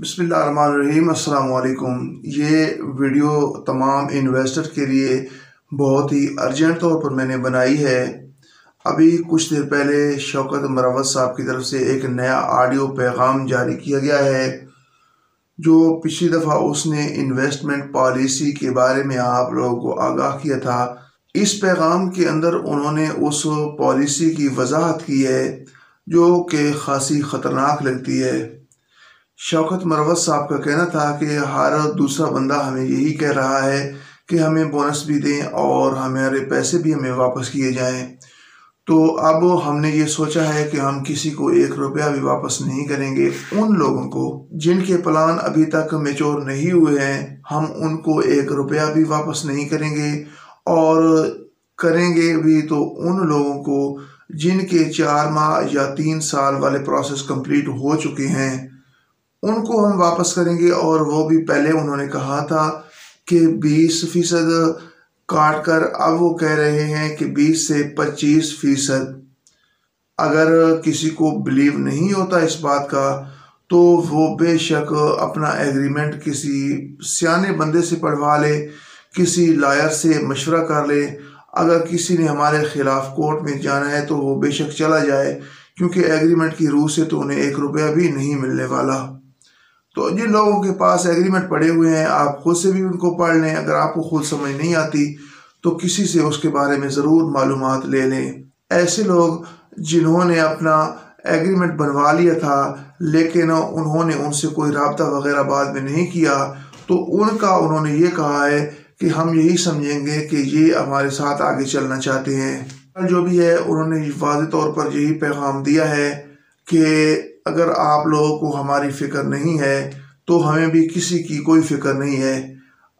बिसमीम ये वीडियो तमाम इन्वेस्टर के लिए बहुत ही अर्जेंट तौर पर मैंने बनाई है। अभी कुछ देर पहले शौकत मरवत साहब की तरफ़ से एक नया ऑडियो पैगाम जारी किया गया है, जो पिछली दफ़ा उसने इन्वेस्टमेंट पॉलिसी के बारे में आप लोगों को आगाह किया था। इस पैगाम के अंदर उन्होंने उस पॉलिसी की वजाहत की है, जो कि खासी ख़तरनाक लगती है। शौकत मरवत साहब का कहना था कि हर दूसरा बंदा हमें यही कह रहा है कि हमें बोनस भी दें और हमारे पैसे भी हमें वापस किए जाएँ। तो अब हमने ये सोचा है कि हम किसी को एक रुपया भी वापस नहीं करेंगे। उन लोगों को जिनके प्लान अभी तक मेचोर नहीं हुए हैं, हम उनको एक रुपया भी वापस नहीं करेंगे और करेंगे भी तो उन लोगों को जिनके चार माह या तीन साल वाले प्रोसेस कंप्लीट हो चुके हैं। उनको हम वापस करेंगे और वो भी पहले उन्होंने कहा था कि 20 फ़ीसद काट कर अब वो कह रहे हैं कि 20 से 25 फ़ीसद। अगर किसी को बिलीव नहीं होता इस बात का तो वो बेशक अपना एग्रीमेंट किसी सियाने बंदे से पढ़वा ले, किसी लायर से मशवरा कर ले। अगर किसी ने हमारे ख़िलाफ़ कोर्ट में जाना है तो वो बेशक चला जाए, क्योंकि एग्रीमेंट की रूह से तो उन्हें एक रुपया भी नहीं मिलने वाला। तो जिन लोगों के पास एग्रीमेंट पड़े हुए हैं, आप खुद से भी उनको पढ़ लें। अगर आपको खुद समझ नहीं आती तो किसी से उसके बारे में ज़रूर मालूम ले लें। ऐसे लोग जिन्होंने अपना एग्रीमेंट बनवा लिया था, लेकिन उन्होंने उनसे कोई रबता वगैरह बाद में नहीं किया तो उनका उन्होंने ये कहा है कि हम यही समझेंगे कि ये हमारे साथ आगे चलना चाहते हैं। जो भी है, उन्होंने वाज तौर पर यही पैगाम दिया है कि अगर आप लोगों को हमारी फ़िक्र नहीं है तो हमें भी किसी की कोई फ़िक्र नहीं है।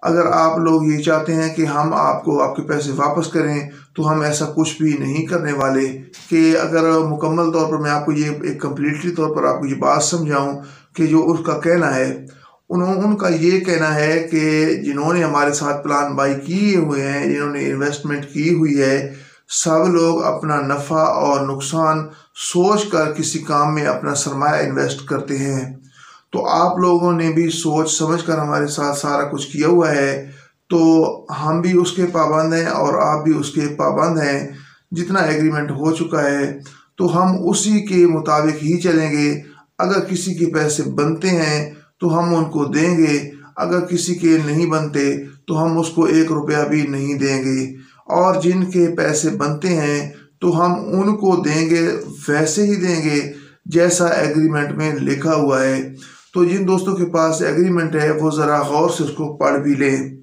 अगर आप लोग ये चाहते हैं कि हम आपको आपके पैसे वापस करें तो हम ऐसा कुछ भी नहीं करने वाले कि अगर मुकम्मल तौर पर मैं आपको ये एक कम्प्लीटली तौर पर आपको ये बात समझाऊं कि जो उसका कहना है उन्होंने उनका ये कहना है कि जिन्होंने हमारे साथ प्लान बाई किए हुए हैं, जिन्होंने इन्वेस्टमेंट की हुई है, सब लोग अपना नफ़ा और नुकसान सोच कर किसी काम में अपना सरमाया इन्वेस्ट करते हैं। तो आप लोगों ने भी सोच समझ कर हमारे साथ सारा कुछ किया हुआ है। तो हम भी उसके पाबंद हैं और आप भी उसके पाबंद हैं। जितना एग्रीमेंट हो चुका है तो हम उसी के मुताबिक ही चलेंगे। अगर किसी के पैसे बनते हैं तो हम उनको देंगे। अगर किसी के नहीं बनते तो हम उसको एक रुपया भी नहीं देंगे। और जिनके पैसे बनते हैं तो हम उनको देंगे, वैसे ही देंगे जैसा एग्रीमेंट में लिखा हुआ है। तो जिन दोस्तों के पास एग्रीमेंट है, वो ज़रा गौर से उसको पढ़ भी लें।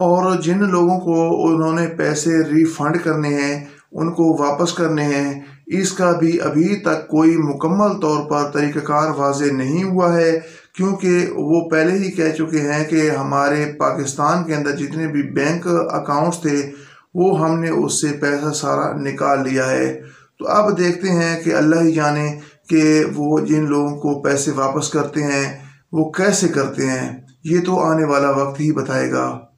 और जिन लोगों को उन्होंने पैसे रिफंड करने हैं, उनको वापस करने हैं, इसका भी अभी तक कोई मुकम्मल तौर पर तरीक़ाकार वाज नहीं हुआ है, क्योंकि वो पहले ही कह चुके हैं कि हमारे पाकिस्तान के अंदर जितने भी बैंक अकाउंट्स थे वो हमने उससे पैसा सारा निकाल लिया है। तो अब देखते हैं कि अल्लाह ही जाने कि वो जिन लोगों को पैसे वापस करते हैं, वो कैसे करते हैं। ये तो आने वाला वक्त ही बताएगा।